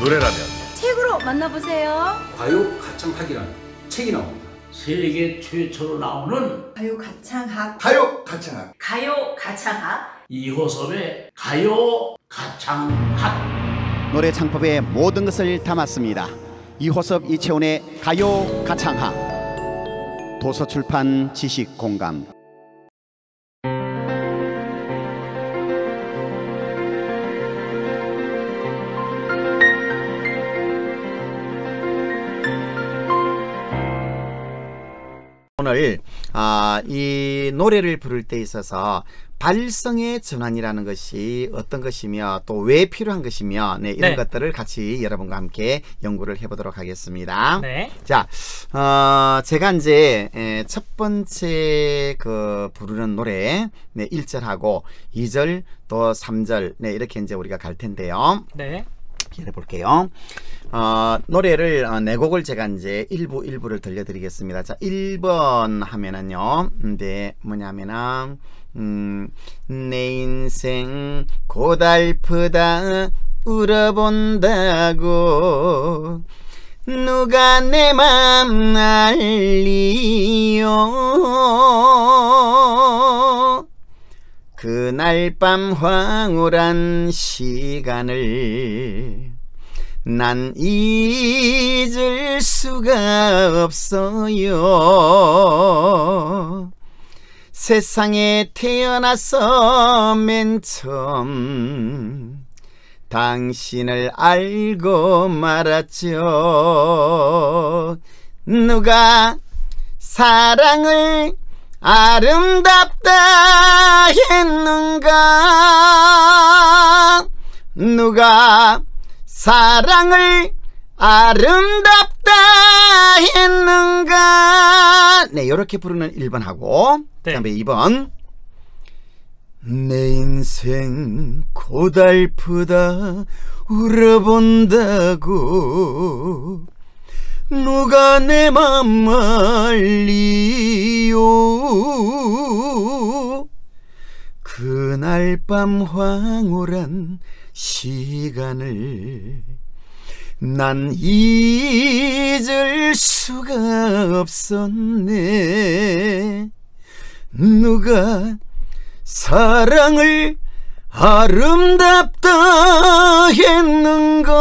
노래라면 책으로 만나보세요. 과요 가창학이라는 책이 나옵니다. 세계 최초로 나오는 가요 가창학. 가요 가창학 가요 가창학. 이호섭의 가요 가창학 노래 창법의 모든 것을 담았습니다. 이호섭 이채원의 가요 가창학 도서출판 지식공감 오늘 아, 이 노래를 부를 때 있어서 발성의 전환이라는 것이 어떤 것이며 또 왜 필요한 것이며 네, 이런 네. 것들을 같이 여러분과 함께 연구를 해보도록 하겠습니다. 네. 자, 어, 제가 이제 에, 첫 번째 그 부르는 노래 네, 1절하고 2절 또 3절 네, 이렇게 이제 우리가 갈 텐데요. 네. 기다려 볼게요. 어, 노래를 어, 네 곡을 제가 이제 일부 일부를 들려드리겠습니다. 자, 1번 하면은요. 네, 뭐냐면은 음, 내 인생 고달프다 울어본다고 누가 내 맘 알리요 그날 밤 황홀한 시간을 난 잊을 수가 없어요. 세상에 태어나서 맨 처음 당신을 알고 말았죠. 누가 사랑을 아름답다 했는가? 누가 사랑을 아름답다 했는가? 네, 이렇게 부르는 1번하고 네. 그 다음에 2번 내 인생 고달프다 울어본다고 누가 내 맘 알리요 그날 밤 황홀한 시간을 난 잊을 수가 없었네. 누가 사랑을 아름답다 했는가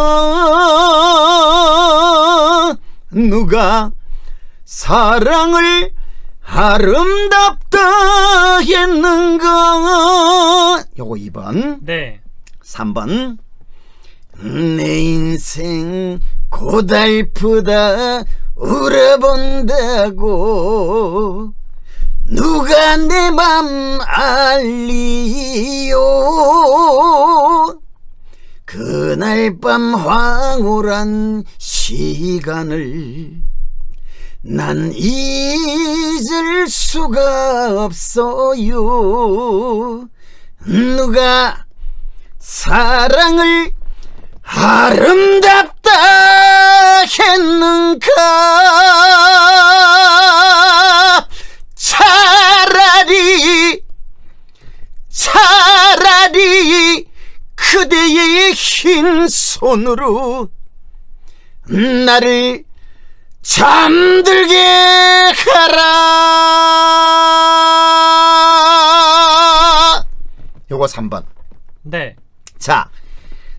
누가 사랑을 아름답다 했는가 요거 2번. 네. 3번. 내 인생 고달프다 울어본다고. 누가 내 맘 알리요? 그날 밤 황홀한 시간을 난 잊을 수가 없어요. 누가 사랑을 아름답다 했는가? 차라리 차라리 그대의 흰 손으로 나를 잠들게 하라. 요거 3번. 네. 자,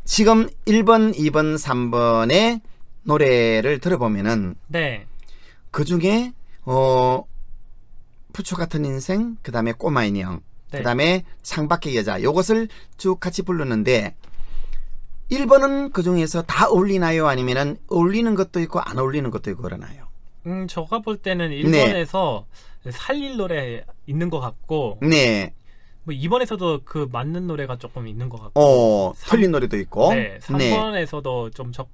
지금 1번, 2번, 3번의 노래를 들어보면은 네. 그 중에 어 푸초 같은 인생, 그 다음에 꼬마 인형, 네. 그 다음에 창밖의 여자, 요것을 쭉 같이 부르는데 1번은 그 중에서 다 어울리나요? 아니면은 어울리는 것도 있고 안 어울리는 것도 있고 그러나요? 음, 제가 볼 때는 네. 일본에서 살릴 노래 있는 것 같고 네, 뭐 2번에서도 그 맞는 노래가 조금 있는 것 같고 어, 삼- 틀린 노래도 있고, 네, 3번에서도 좀 적,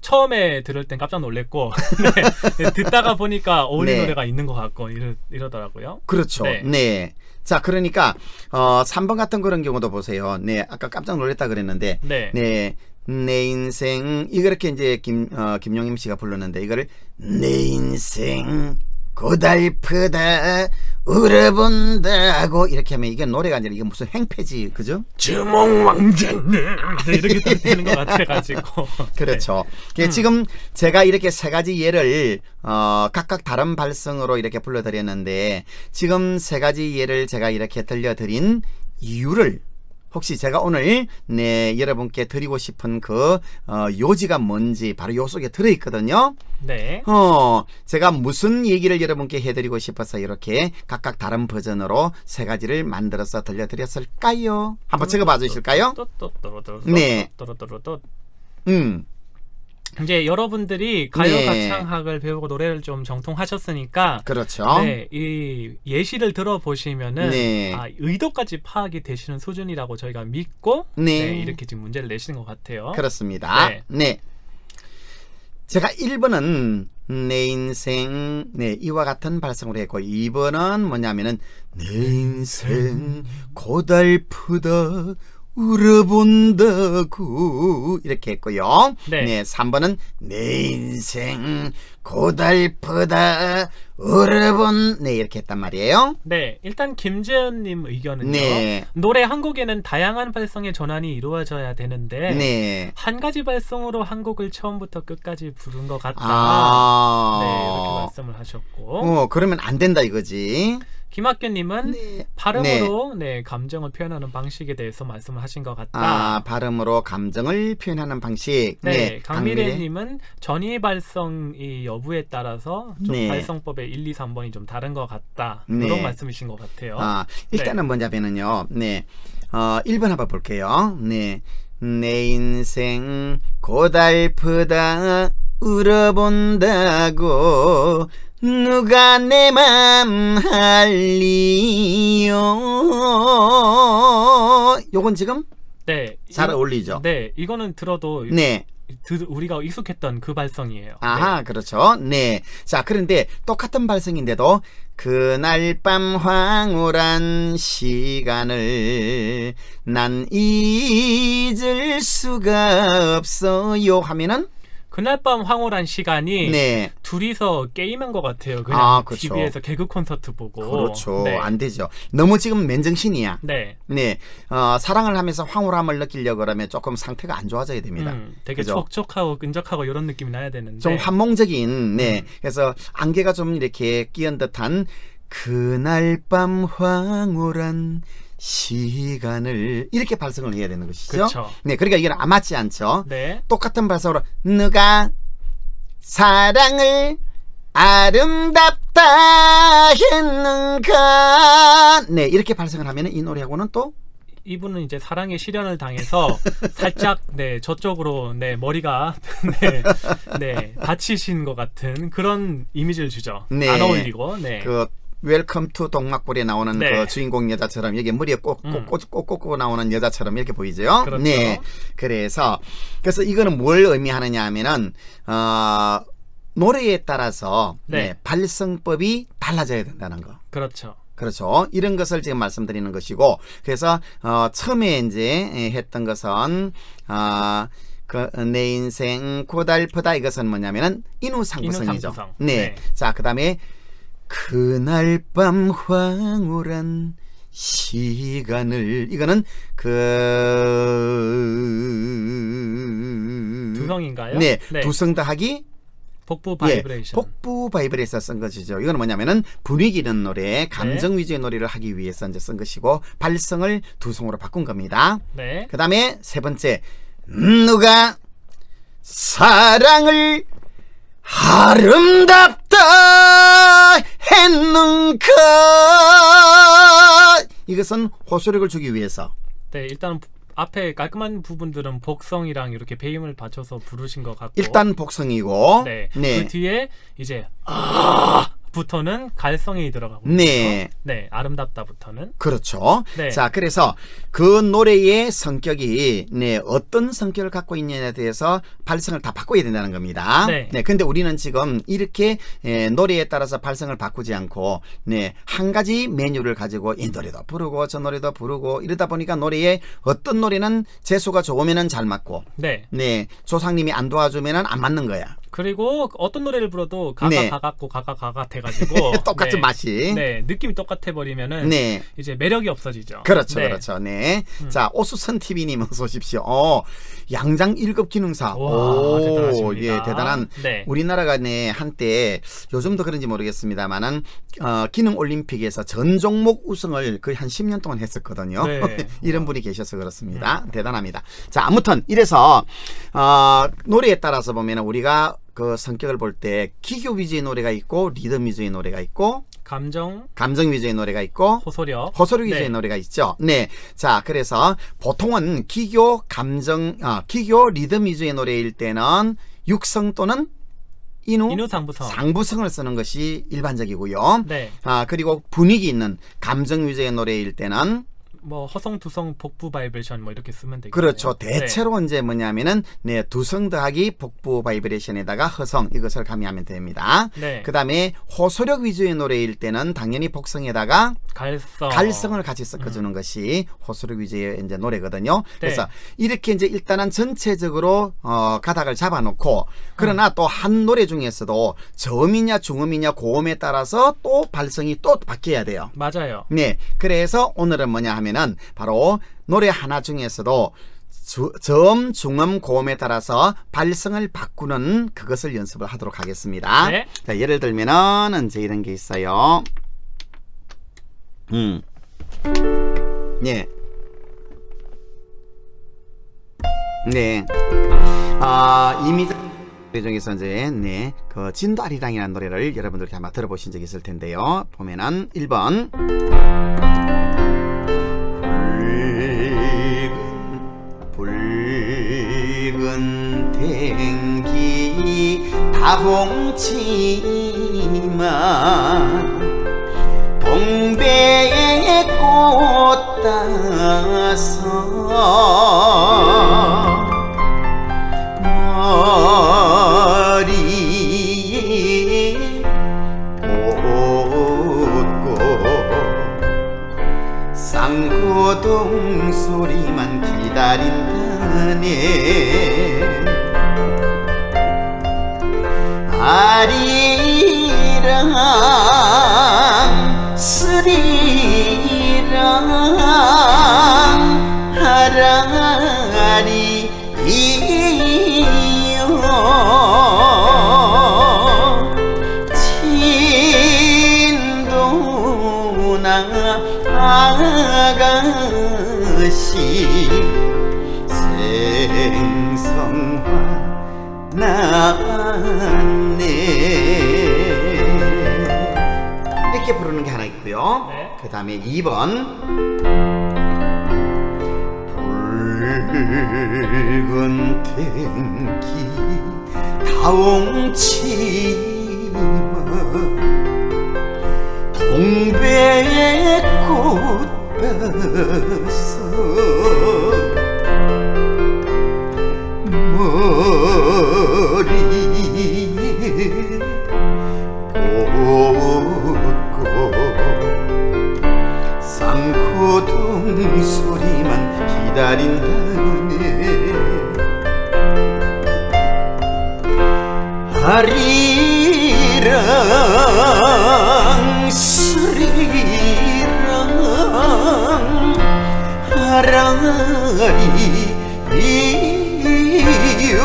처음에 들을 땐 깜짝 놀랐고 네, 듣다가 보니까 어울리는 네. 노래가 있는 것 같고 이러, 이러더라고요. 그렇죠. 네. 네. 자, 그러니까 어 3번 같은 그런 경우도 보세요. 네, 아까 깜짝 놀랐다 그랬는데 네. 네. 내 인생 이렇게 이제 김 어, 김용임 씨가 불렀는데 이거를 내 인생 고달프다 울어본다고 이렇게 하면 이게 노래가 아니라 이게 무슨 행패지 그죠? 주몽왕자님 네, 이렇게 되는 것 같아가지고 그렇죠. 네. 그 지금 제가 이렇게 세 가지 예를 어, 각각 다른 발성으로 이렇게 불러드렸는데 지금 세 가지 예를 제가 이렇게 들려드린 이유를 혹시 제가 오늘 네 여러분께 드리고 싶은 그 어, 요지가 뭔지 바로 요 속에 들어 있거든요. 네. 어 제가 무슨 얘기를 여러분께 해드리고 싶어서 이렇게 각각 다른 버전으로 세 가지를 만들어서 들려드렸을까요? 한번 적어봐 주실까요? 네. 음. 이제 여러분들이 가요 네. 가창학을 배우고 노래를 좀 정통하셨으니까 그렇죠. 네, 이 예시를 들어보시면은 네. 아, 의도까지 파악이 되시는 수준이라고 저희가 믿고 네. 네, 이렇게 지금 문제를 내시는 것 같아요. 그렇습니다. 네. 네. 제가 1번은 내 인생 네 이와 같은 발성으로 했고 2번은 뭐냐면은 내 인생 고달프다 울어본다고 이렇게 했고요. 네. 3번은 내 인생 고달프다 울어본 네 이렇게 했단 말이에요. 네, 일단 김재현 님 의견은요. 네. 노래 한 곡에는 다양한 발성의 전환이 이루어져야 되는데 네. 한 가지 발성으로 한 곡을 처음부터 끝까지 부른 것 같다. 아. 네, 이렇게 말씀을 하셨고 어, 그러면 안 된다 이거지. 김학규님은 네. 발음으로 네. 감정을 표현하는 방식에 대해서 말씀을 하신 것 같다. 아, 발음으로 감정을 표현하는 방식. 네, 강미래. 강미래님은 전이 발성이 여부에 따라서 좀 네. 발성법의 1, 2, 3번이 좀 다른 것 같다. 네. 그런 말씀이신 것 같아요. 아, 일단은 뭐냐면은요. 네. 어, 1번 한번 볼게요. 네. 내 인생 고달프다 울어본다고 누가 내 맘 할리요 요건 지금 네, 잘 이- 어울리죠? 네, 이거는 들어도 네. 드- 우리가 익숙했던 그 발성이에요. 아하, 그렇죠. 네. 자, 그런데 똑같은 발성인데도 그날 밤 황홀한 시간을 난 잊을 수가 없어요 하면은 그날 밤 황홀한 시간이 네. 둘이서 게임한 것 같아요. 그냥 아, 그쵸. TV에서 개그 콘서트 보고. 그렇죠. 네. 안 되죠. 너무 지금 맨정신이야. 네. 네. 어, 사랑을 하면서 황홀함을 느끼려고 그러면 조금 상태가 안 좋아져야 됩니다. 음, 되게 그죠? 촉촉하고 끈적하고 이런 느낌이 나야 되는데. 좀 한몽적인 네 음. 그래서 안개가 좀 이렇게 끼은 듯한 그날 밤 황홀한 시간을 이렇게 발성을 해야 되는 것이죠. 그쵸. 네, 그러니까 이건 안 맞지 않죠. 네. 똑같은 발성으로 누가 사랑을 아름답다 했는가 네 이렇게 발성을 하면 이 노래하고는 또 이분은 이제 사랑의 시련을 당해서 살짝 네 저쪽으로 네 머리가 네, 네 다치신 것 같은 그런 이미지를 주죠. 네. 안 어울리고 네. 그 웰컴 투 동막골에 나오는 네. 그 주인공 여자처럼 여기 머리에 음. 꼭꼭꼭 꽂고 나오는 여자처럼 이렇게 보이죠. 그렇죠. 네. 그래서 그래서 이거는 뭘 의미하느냐 하면은 어 노래에 따라서 네. 네, 발성법이 달라져야 된다는 거. 그렇죠. 그렇죠. 이런 것을 지금 말씀드리는 것이고, 그래서 어, 처음에 이제 예, 했던 것은 어, 그내 인생 고달프다 이것은 뭐냐면은 인우상부성이죠. 인우상부성. 네. 네. 자 그다음에 그날 밤 황홀한 시간을 이거는 그 두성인가요? 네, 두성 더하기 복부 예, 바이브레이션. 복부 바이브레이션 쓴 것이죠. 이거는 뭐냐면은 분위기 있는 노래, 네. 감정 위주의 노래를 하기 위해서 이제 쓴 것이고 발성을 두성으로 바꾼 겁니다. 네. 그 다음에 세 번째 음, 누가 사랑을 아름답다 했는가 이것은 호소력을 주기 위해서 네, 일단 부- 앞에 깔끔한 부분들은 복성이랑 이렇게 배임을 받쳐서 부르신 것 같고 일단 복성이고 네. 네. 그 뒤에 이제 아 부터는 갈성이 들어가고 네. 네, 아름답다부터는 그렇죠. 네. 자, 그래서 그 노래의 성격이 네, 어떤 성격을 갖고 있느냐에 대해서 발성을 다 바꿔야 된다는 겁니다. 네. 근데 우리는 지금 이렇게 에, 노래에 따라서 발성을 바꾸지 않고 네, 한 가지 메뉴를 가지고 이 노래도 부르고 저 노래도 부르고 이러다 보니까 노래에 어떤 노래는 재수가 좋으면은 잘 맞고 네. 네, 조상님이 안 도와주면은 안 맞는 거야. 그리고 어떤 노래를 불러도 가가 네. 가갖고 가가 가가 돼가지고 똑같은 네. 맛이. 네 느낌이 똑같아 버리면은 네. 이제 매력이 없어지죠. 그렇죠, 네. 그렇죠. 네. 음. 자, 오수선 TV님 어서 오십시오. 어, 양장 1급 기능사. 와, 대단하십니다. 예, 대단한. 네. 우리나라가 네, 한때 요즘도 그런지 모르겠습니다만은 어, 기능 올림픽에서 전 종목 우승을 거의 한 10년 동안 했었거든요. 네. 이런 분이 계셔서 그렇습니다. 대단합니다. 자, 아무튼 이래서 어, 노래에 따라서 보면 우리가 그 성격을 볼 때 기교 위주의 노래가 있고 리듬 위주의 노래가 있고 감정 감정 위주의 노래가 있고 호소력 호소력 위주의 네. 노래가 있죠. 네. 자, 그래서 보통은 기교 감정, 아, 기교 리듬 위주의 노래일 때는 육성 또는 인후, 인후 상부성 상부성을 쓰는 것이 일반적이고요. 네. 아, 그리고 분위기 있는 감정 위주의 노래일 때는 뭐 허성 두성 복부 바이브레이션 뭐 이렇게 쓰면 되겠네요. 그렇죠. 대체로 이제 뭐냐면은 네, 두성 더하기 복부 바이브레이션에다가 허성 이것을 가미하면 됩니다. 네. 그다음에 호소력 위주의 노래일 때는 당연히 복성에다가 갈성 갈성을 같이 섞어주는 것이 호소력 위주의 이제 노래거든요. 음. 네. 그래서 이렇게 이제 일단은 전체적으로 어, 가닥을 잡아놓고 그러나 음. 또한 노래 중에서도 저음이냐 중음이냐 고음에 따라서 또 발성이 또 바뀌어야 돼요. 맞아요. 네, 그래서 오늘은 뭐냐 하면 은 바로 노래 하나 중에서도 주, 저음, 중음, 고음에 따라서 발성을 바꾸는 그것을 연습을 하도록 하겠습니다. 네. 자, 예를 들면은 이제 이런 게 있어요. 음. 네. 네. 아, 이미 노래 중에서 이제 네, 그 진도아리랑이라는 노래를 여러분들께 아마 들어보신 적이 있을 텐데요. 보면은 1번 탱기 다홍치만 동배에 꽃 따서 머리에 꽂고 쌍고동 소리만 기다린다네 아리랑 스리랑 다음에 2번. 붉은 탱기 다홍치마 폈 쌍코동 소리만 기다린다네. 하리랑 스리랑 하랑아리 이요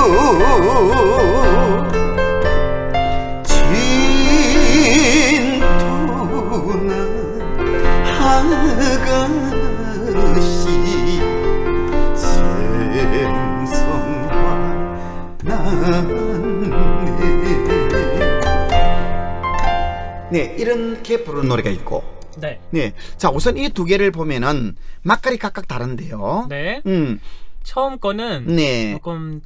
네 이렇게 부르는 노래가 있고 네. 네. 자, 우선 이 두 개를 보면은 맛깔이 각각 다른데요. 네. 음. 처음 거는 네. 조금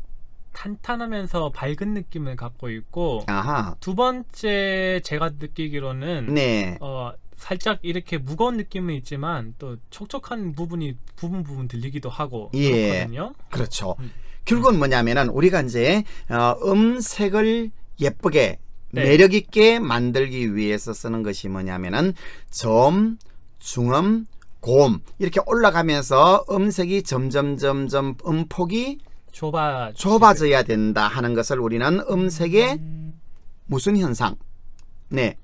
탄탄하면서 밝은 느낌을 갖고 있고 아하. 두 번째 제가 느끼기로는 네. 어 살짝 이렇게 무거운 느낌은 있지만 또 촉촉한 부분이 부분 부분 들리기도 하고 예. 그렇거든요. 그렇죠. 음. 결국은 뭐냐면은 우리가 이제 어, 음색을 예쁘게 네. 매력 있게 만들기 위해서 쓰는 것이 뭐냐면은 점, 중음, 고음 이렇게 올라가면서 음색이 점점 점점 음폭이 좁아 좁아져야 된다 하는 것을 우리는 음색의 무슨 현상? 네.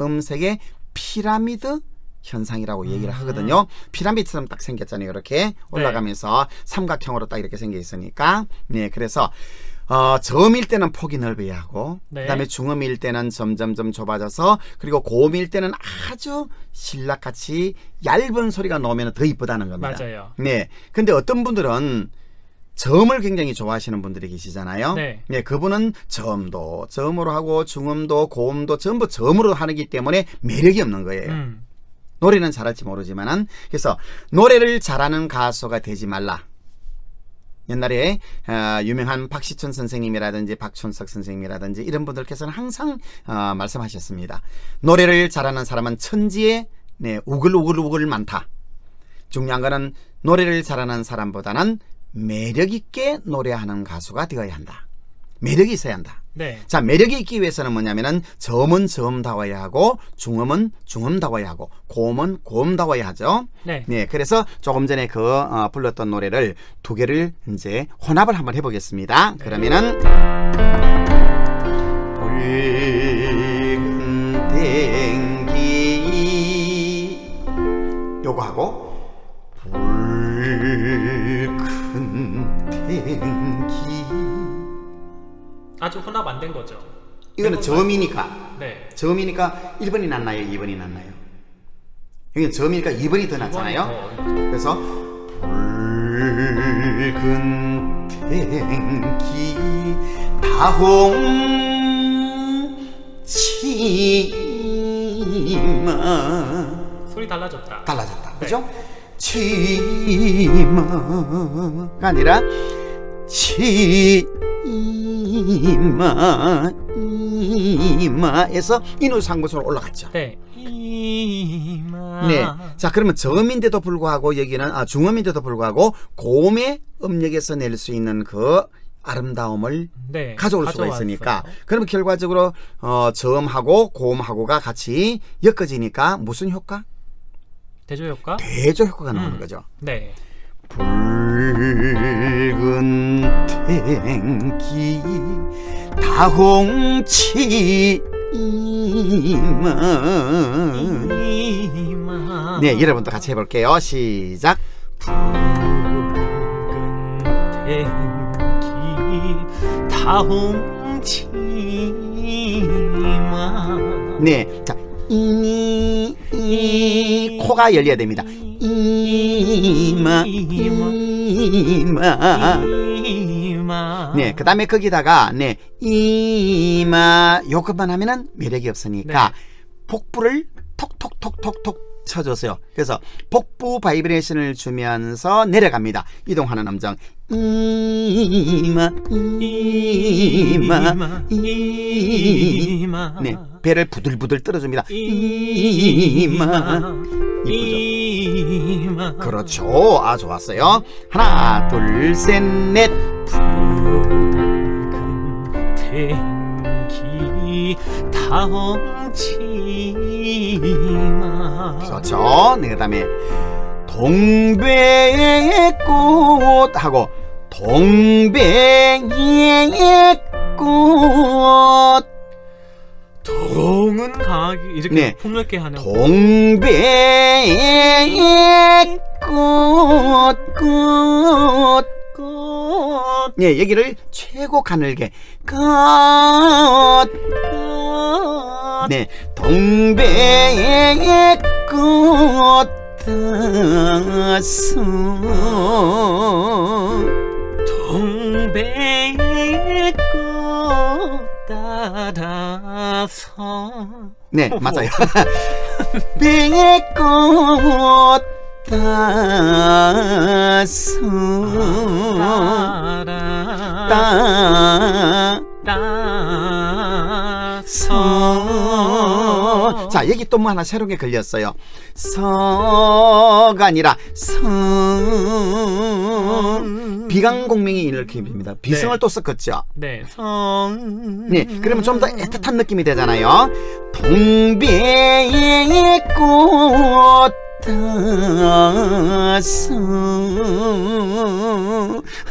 음색의 피라미드 현상이라고 얘기를 하거든요. 피라미드처럼 딱 생겼잖아요. 이렇게 올라가면서 삼각형으로 딱 이렇게 생겨 있으니까. 네. 그래서 어, 저음일 때는 폭이 넓어야 하고 네. 그다음에 중음일 때는 점점점 좁아져서 그리고 고음일 때는 아주 신락같이 얇은 소리가 나오면 더 이쁘다는 겁니다. 맞아요. 네. 근데 어떤 분들은 저음을 굉장히 좋아하시는 분들이 계시잖아요. 네. 그분은 저음도 저음으로 하고 중음도 고음도 전부 저음으로 하기 때문에 매력이 없는 거예요. 음. 노래는 잘할지 모르지만은 그래서 노래를 잘하는 가수가 되지 말라. 옛날에 어, 유명한 박시춘 선생님이라든지 박춘석 선생님이라든지 이런 분들께서는 항상 어, 말씀하셨습니다. 노래를 잘하는 사람은 천지에 네, 우글우글우글 많다. 중요한 거는 노래를 잘하는 사람보다는 매력 있게 노래하는 가수가 되어야 한다. 매력이 있어야 한다. 네. 자, 매력이 있기 위해서는 뭐냐면은 저음은 저음다워야 하고 중음은 중음다워야 하고 고음은 고음다워야 하죠. 네. 네, 그래서 조금 전에 그 어, 불렀던 노래를 두 개를 이제 혼합을 한번 해보겠습니다. 그러면은 붉은 댕기 요거 하고 아주 혼합 안 된 거죠. 이거는? 저음이니까 네. 저음이니까 1번이 낫나요? 2번이 낫나요? 여기 저음이니까 2번이 더 낫잖아요. 더 그래서 붉은 탱기 다홍 치마 소리 달라졌다. 달라졌다. 그죠? 치마가 아니라 치 마 이마에서 인후상부소로 올라갔죠. 네. 이마. 네. 자, 그러면 저음인데도 불구하고 여기는 아, 중음인데도 불구하고 고음의 음역에서 낼 수 있는 그 아름다움을 네. 가져올 수가 가져왔어요. 있으니까 그러면 결과적으로 어, 저음하고 고음하고가 같이 엮어지니까 무슨 효과? 대조 효과? 대조 효과가 나오는 음. 거죠. 네. 붉은 탱기 다홍치마 이마. 네, 여러분도 같이 해볼게요. 시작. 붉은 탱기 다홍치마. 네, 자, 이, 이, 코가 열려야 됩니다. 이마, 이마. 이마. 네, 그 다음에 거기다가, 네, 이마, 요것만 하면은 매력이 없으니까, 네. 복부를 톡톡톡톡톡 쳐줬어요. 그래서 복부 바이브레이션을 주면서 내려갑니다. 이동하는 음정. 이마, 이마, 이마. 네, 배를 부들부들 떨어줍니다. 이마. 이쁘죠? 그렇죠. 아, 좋았어요. 하나, 둘, 셋, 넷. 탱기 다홍치마 그렇죠. 네, 그 다음에 동백의 꽃하고 동백의 꽃 동은 가기 이렇게 네. 폭넓게 하는 동백의 꽃, 꽃. 꽃 네, 여기를 최고 가늘게 꽃. 꽃 네, 동백의 꽃 따서 동백의 꽃 따라서. 네, 맞아요. 백꽃 따서. 따라. 따 서 자, 여기 또 뭐 하나 새로운 게 걸렸어요. 서가 아니라 성 비강공명이 이렇게 입니다. 비성을 네. 또 섞었죠. 네, 성. 네, 그러면 좀 더 애틋한 느낌이 되잖아요. 동백 의꽃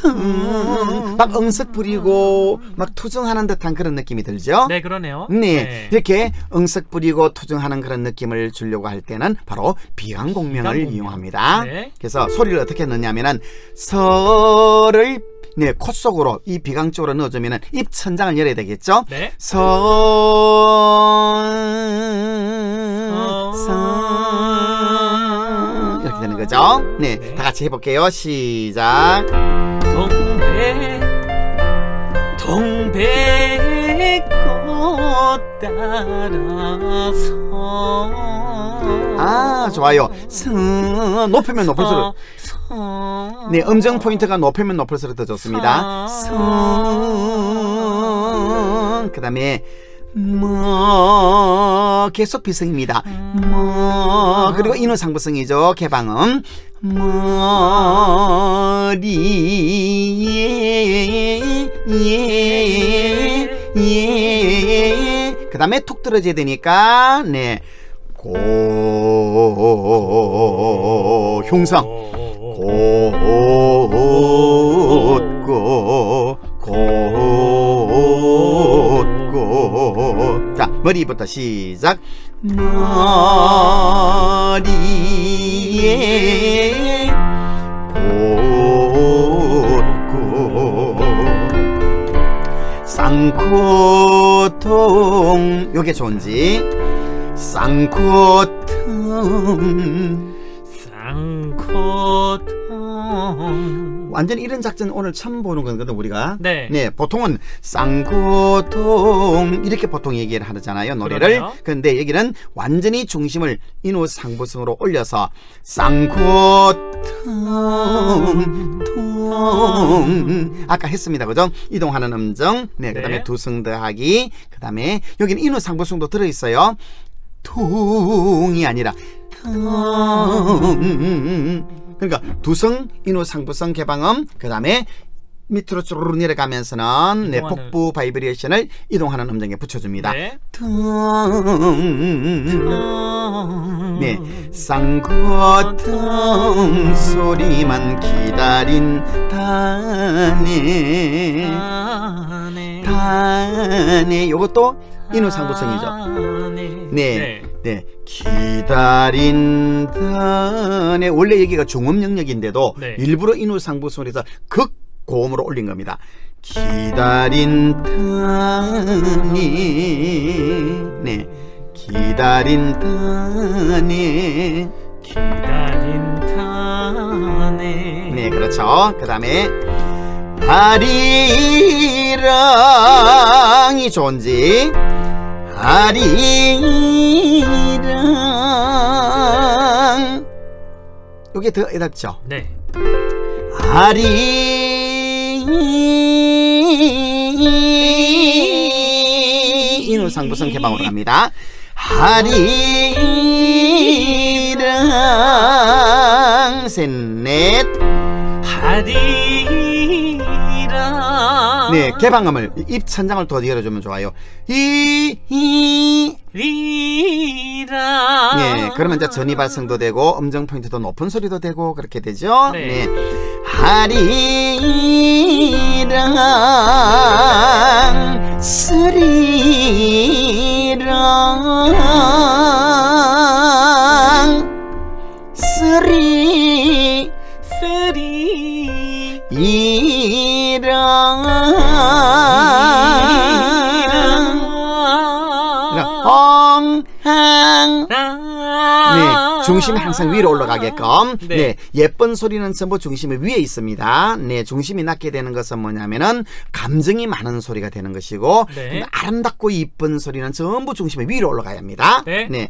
음, 막 응석 부리고 막 투정하는 듯한 그런 느낌이 들죠? 네, 그러네요. 네, 이렇게 응석 부리고 투정하는 그런 느낌을 주려고 할 때는 바로 비강 공명을 비강공명. 이용합니다. 네. 그래서 소리를 어떻게 넣냐면은 설을 네, 콧 속으로 이 비강 쪽으로 넣어주면은 입 천장을 열어야 되겠죠? 네. 설, 네, 네. 다 같이 해볼게요. 시작. 동백 동백꽃 따라서 아, 좋아요. 선 높이면 높을수록 서 네, 음정 포인트가 높으면 높을수록 더 좋습니다. 선. 선. 그다음에 뭐 계속 비성입니다. 뭐 그리고 인후상부성이죠. 개방음. 머리 예, 예. 그 다음에 툭 떨어져야 되니까 네. 고 흉성 곧고 곧고 자 머리부터 시작. 머리에 곧고 쌍코통. 요게 좋은지. 쌍코통. 쌍코통 완전 이런 작전 오늘 처음 보는 거거든 우리가 네. 네 보통은 쌍코통 이렇게 보통 얘기를 하잖아요 노래를 그러네요. 근데 여기는 완전히 중심을 인후 상부성으로 올려서 쌍코통 통 아까 했습니다 그죠 이동하는 음정 네 그다음에 네. 두성 더하기 그다음에 여기는 인후 상부성도 들어 있어요 퉁이 아니라 퉁 그러니까 두성 인후 상부성 개방음 그 다음에 밑으로 쭈르르 내려가면서는 네, 이동하는- 복부 바이브레이션을 이동하는 음정에 붙여줍니다. 네. 네, 쌍고동 소리만 기다린다네. 다네. 다네. 요것도 인후상부성이죠. 다네. 네. 네. 기다린다네. 원래 여기가 중음 영역인데도 네. 일부러 인후상부성에서 극 고음으로 올린 겁니다. 기다린다니. 네. 기다린다니. 기다린다네. 네, 그렇죠. 그 다음에 아리랑이 좋은지 아리랑 요게 더 애답죠. 네. 아리 인후상부성 개방으로 갑니다. 아리랑 셋넷 하리라. 네 개방음을 입 천장을 더 열어주면 좋아요. 이, 이. 리라. 네 그러면 이제 전이 발성도 되고 음정 포인트도 높은 소리도 되고 그렇게 되죠. 네. 하리랑 스리랑 스리 이랑 엉항 라. 네, 중심이 항상 위로 올라가게끔. 네. 네. 예쁜 소리는 전부 중심이 위에 있습니다. 네, 중심이 낮게 되는 것은 뭐냐면은 감정이 많은 소리가 되는 것이고, 네. 아름답고 이쁜 소리는 전부 중심이 위로 올라가야 합니다. 네.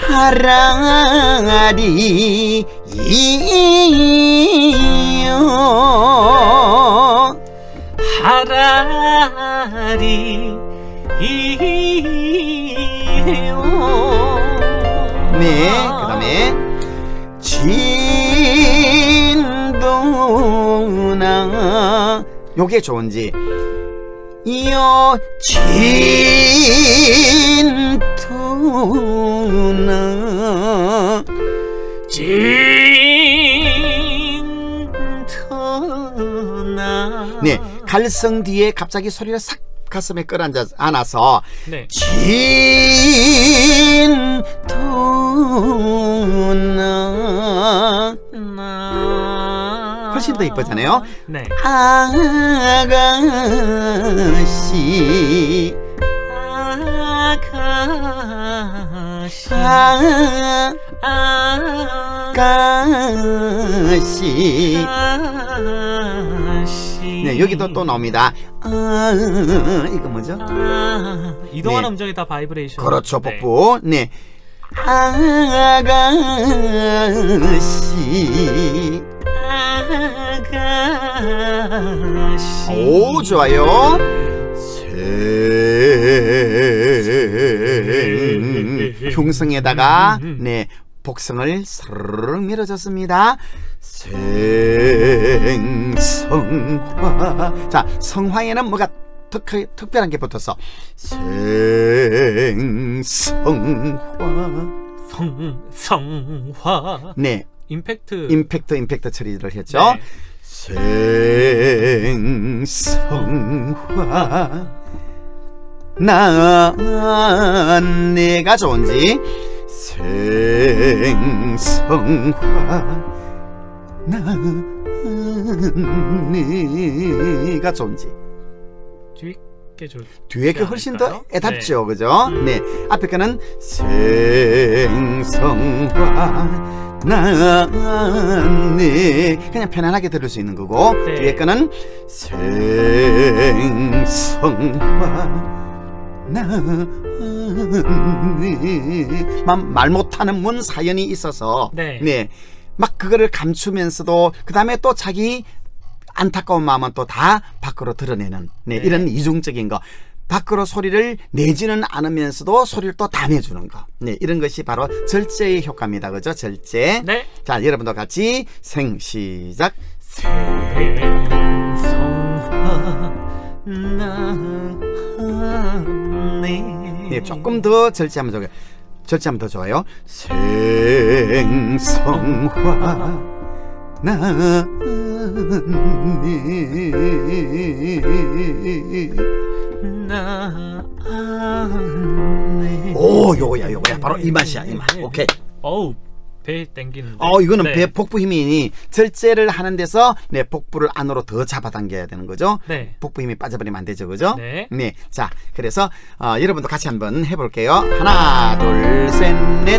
하랑아리. 이요. 하라리. 이요. 네, 그 다음에 진도나. 요게 좋은지 진도나 진터나 네, 갈성 뒤에 갑자기 소리가 싹 가슴에 끌어앉아 안아서 네. 진도나 나 훨씬 더 이쁘잖아요. 네. 아가씨 아가씨 아 아가씨 네 여기도 또 나옵니다 아 이거 뭐죠? 아, 이동한 네. 음정이 다 바이브레이션 그렇죠 네. 복부 네 아가씨 오. 좋아요. 생 흉성에다가 네 복성을 스르륵 밀어줬습니다. 생성화. 자 성화에는 뭐가 특, 특별한 게 붙었어? 생성화. 성 성화. 네 임팩트. 임팩트 임팩트 처리를 했죠. 네. 생성화. 난 내가 좋은지. 생성화. 난 내가 좋은지. 좋 뒤에 게 훨씬 더? 애답죠 그죠? 네. 앞에 거는 생성화 나네 그냥 편안하게 들을 수 있는 거고 네. 뒤에 거는 생성화 나네 말 못하는 문 사연이 있어서 네. 네. 막 그거를 감추면서도 그 다음에 또 자기 안타까운 마음은 또 다 밖으로 드러내는 네, 네. 이런 이중적인 거 밖으로 소리를 내지는 않으면서도 소리를 또다 내주는 거. 네, 이런 것이 바로 절제의 효과입니다. 그죠? 절제. 네. 자 여러분도 같이 생 시작. 네, 조금 더 절제하면 좋아요. 절제하면 더 좋아요. 생성화 나네 오 요거야 요거야 바로 이 맛이야 이 맛 오케이 어우 배 땡기는데 어 이거는 네. 배 복부 힘이 절제를 하는 데서 네 복부를 안으로 더 잡아당겨야 되는 거죠. 네. 복부 힘이 빠져버리면 안 되죠, 그죠? 네. 자, 그래서 어, 여러분도 같이 한번 해볼게요. 하나, 둘, 셋, 넷.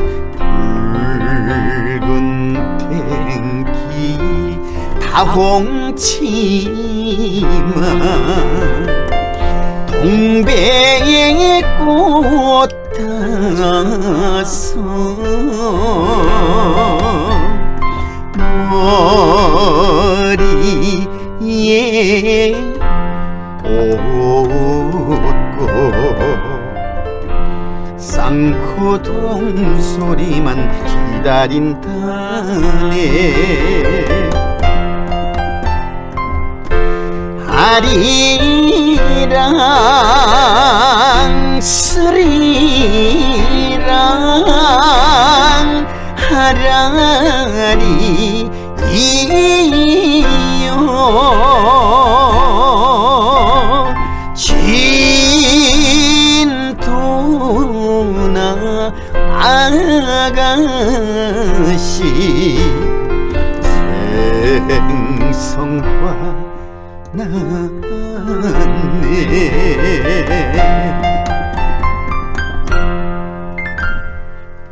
붉은 탱기 다홍치마 동백의 꽃 따서 머리에 옷고 쌍코동 소리만 기다린다네 아리랑 스리랑 하라리 이요. 진도나 아가씨 생성화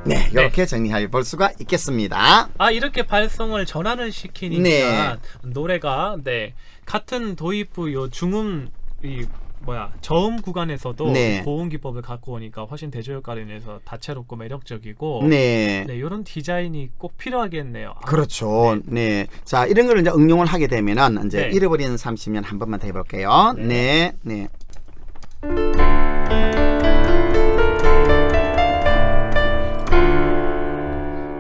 네, 이렇게 정리해 볼 수가 있겠습니다. 아 이렇게 발성을 전환을 시키니까 네. 노래가 네 같은 도입부 요 중음 이 뭐야 저음 구간에서도 네. 고음 기법을 갖고 오니까 훨씬 대조 효과로 인해서 다채롭고 매력적이고 네. 네 이런 디자인이 꼭 필요하겠네요. 아, 그렇죠. 네. 자, 이런 걸 이제 응용을 하게 되면은 이제 네. 잃어버린 30년 한 번만 더 해볼게요. 네. 네.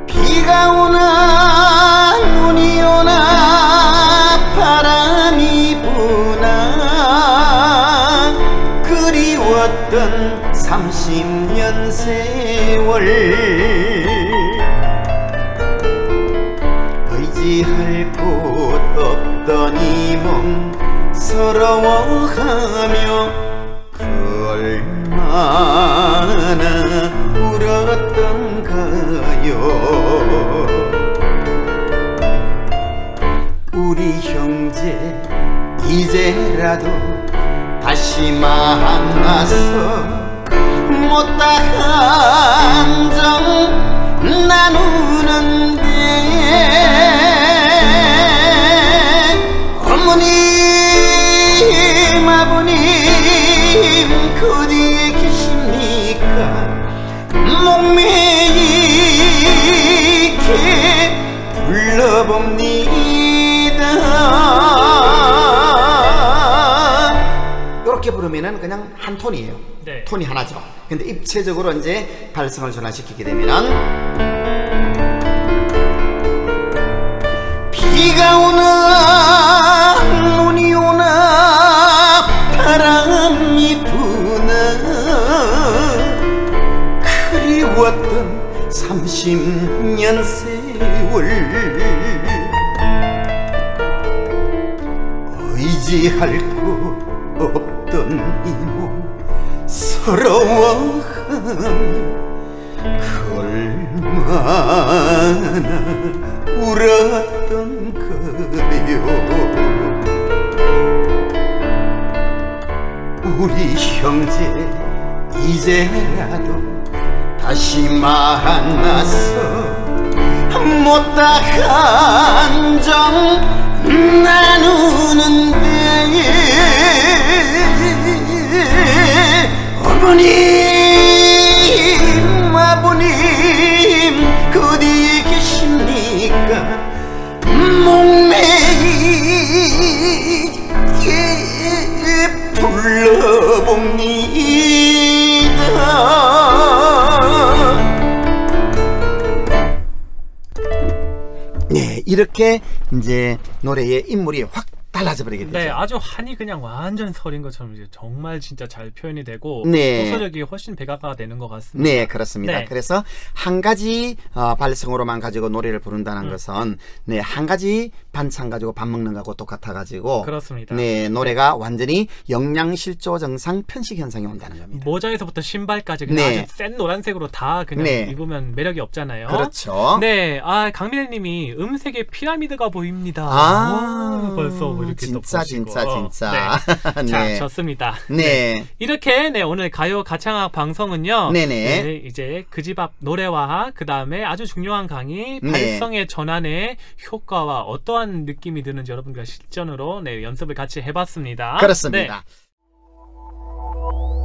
비가 오나 눈이 오나 세웠던 30년 세월. 의지할 곳 없던 이 몸 서러워하며 그 얼마나 울었던가요? 우리 형제 이제라도 다시 만나서 못다 한 정 나누는데 어머님 아버님 그 어디 이렇게 부르면은 그냥 한 톤이에요 네. 톤이 하나죠. 근데 입체적으로 이제 발성을 전환시키게 되면은 비가 오나 눈이 오나 바람이 부나 그리웠던 30년 세월 의지할 이몸 서러워하며 그 얼마나 울었던 거요 우리 형제 이제라도 다시 만나서 못다 한정 나누는데 아버님 그 어디에 계십니까? 목매이게 불러봅니다. 네 이렇게 이제 노래의 인물이 확 달라져 버리게 되죠 네, 아주 한이 그냥 완전 서린 것처럼 이제 정말 진짜 잘 표현이 되고 네. 호소력이 훨씬 배가가 되는 것 같습니다. 네, 그렇습니다. 네. 그래서 한 가지 어, 발성으로만 가지고 노래를 부른다는 음. 것은 네, 한 가지 반찬 가지고 밥 먹는 거하고 똑같아 가지고 그렇습니다. 네, 노래가 완전히 영양실조 증상 편식 현상이 온다는 겁니다. 모자에서부터 신발까지 그냥 네. 아주 센 노란색으로 다 그냥 네. 입으면 매력이 없잖아요. 그렇죠. 네, 아 강민혜 님이 음색에 피라미드가 보입니다. 아, 오, 벌써 뭐 이렇게 또 진짜 보시고. 진짜 진짜. 네. 자, 네. 좋습니다. 네. 이렇게 네 오늘 가요 가창학 방송은요. 네네. 네, 이제 그 집 앞 노래와 그 다음에 아주 중요한 강의 네. 발성의 전환의 효과와 어떠한 느낌이 드는지 여러분과 실전으로 네 연습을 같이 해봤습니다. 그렇습니다. 네.